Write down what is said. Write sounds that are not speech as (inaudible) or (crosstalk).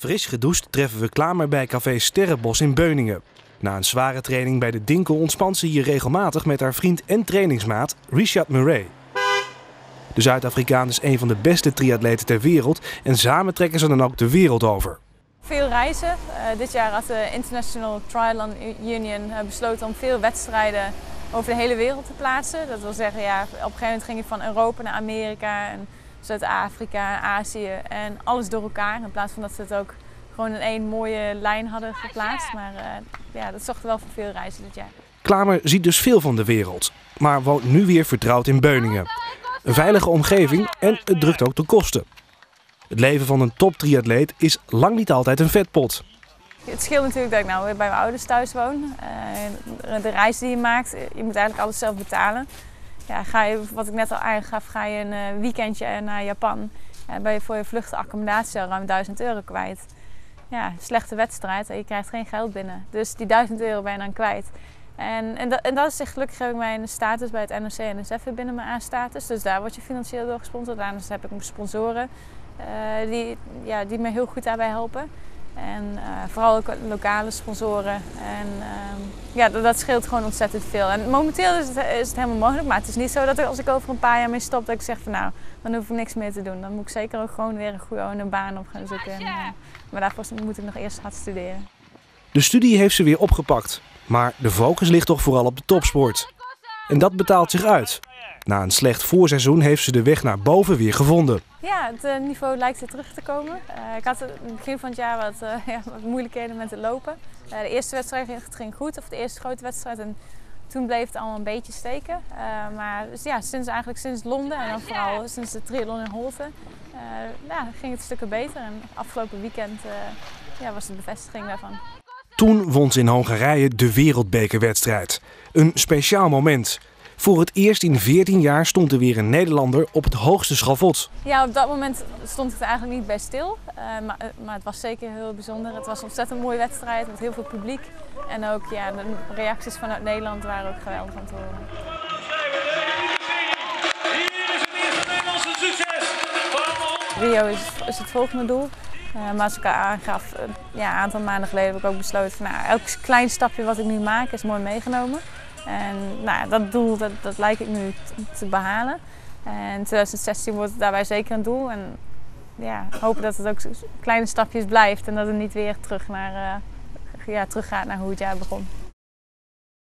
Fris gedoucht treffen we Klamer bij café Sterrenbos in Beuningen. Na een zware training bij de Dinkel ontspant ze hier regelmatig met haar vriend en trainingsmaat Richard Murray. De Zuid-Afrikaan is een van de beste triatleten ter wereld en samen trekken ze dan ook de wereld over. Veel reizen. Uh, dit jaar had de International Triathlon Union uh, besloten om veel wedstrijden over de hele wereld te plaatsen. Dat wil zeggen, ja, op een gegeven moment ging je van Europa naar Amerika en Zuid-Afrika, Azië en alles door elkaar. In plaats van dat ze het ook gewoon in één mooie lijn hadden geplaatst. Maar uh, ja, dat zorgde wel voor veel reizen dit jaar. Klamer ziet dus veel van de wereld, maar woont nu weer vertrouwd in Beuningen. Een veilige omgeving en het drukt ook de kosten. Het leven van een top triatleet is lang niet altijd een vetpot. Het scheelt natuurlijk dat ik nou bij mijn ouders thuis woon. Uh, de reis die je maakt, je moet eigenlijk alles zelf betalen. Ja, ga je, wat ik net al aangaf, ga je een uh, weekendje naar Japan. Ja, ben je voor je vluchtaccommodatie al ruim 1000 euro kwijt. Ja, slechte wedstrijd en je krijgt geen geld binnen. Dus die 1000 euro ben je dan kwijt. En, en, dat, en dat is gelukkig heb ik mijn status bij het NOC en NSF binnen mijn A-status. Dus daar word je financieel door gesponsord. Daarnaast heb ik mijn sponsoren uh, die, ja, die me heel goed daarbij helpen. En uh, vooral ook lokale sponsoren. En uh, ja, dat, dat, scheelt gewoon ontzettend veel. En momenteel is het, is het, helemaal mogelijk. Maar het is niet zo dat als ik over een paar jaar mee stop, dat ik zeg van nou, dan hoef ik niks meer te doen. Dan moet ik zeker ook gewoon weer een goede baan op gaan zoeken. En, uh, maar daarvoor moet ik nog eerst hard studeren. De studie heeft ze weer opgepakt. Maar de focus ligt toch vooral op de topsport. En dat betaalt zich uit. Na een slecht voorseizoen heeft ze de weg naar boven weer gevonden. Ja, het uh, niveau lijkt weer terug te komen. Uh, ik had in het begin van het jaar wat, uh, (laughs) ja, wat moeilijkheden met het lopen. de eerste wedstrijd ging goed, of de eerste grote wedstrijd. En toen bleef het allemaal een beetje steken. maar dus, ja, sinds, eigenlijk sinds Londen en dan vooral sinds de triathlon in Holte ja, ging het stukken beter. En afgelopen weekend ja, was de bevestiging daarvan. Toen won ze in Hongarije de wereldbekerwedstrijd. Een speciaal moment. Voor het eerst in 14 jaar stond er weer een Nederlander op het hoogste schavot. Ja, op dat moment stond er eigenlijk niet bij stil. Uh, maar, maar, het was zeker heel bijzonder. Het was een ontzettend mooie wedstrijd met heel veel publiek. En ook ja, de reacties vanuit Nederland waren ook geweldig om te horen. Hier is het Nederlandse succes! Rio is, is het volgende doel. Uh, maar als ik aangaf, ja, een aantal maanden geleden heb ik ook besloten van nou, elk klein stapje wat ik nu maak is mooi meegenomen. En nou, dat doel dat, dat lijkt ik nu te behalen. En 2016 wordt daarbij zeker een doel. En ja, hopen dat het ook kleine stapjes blijft en dat het niet weer terug, naar, uh, ja, terug gaat naar hoe het jaar begon.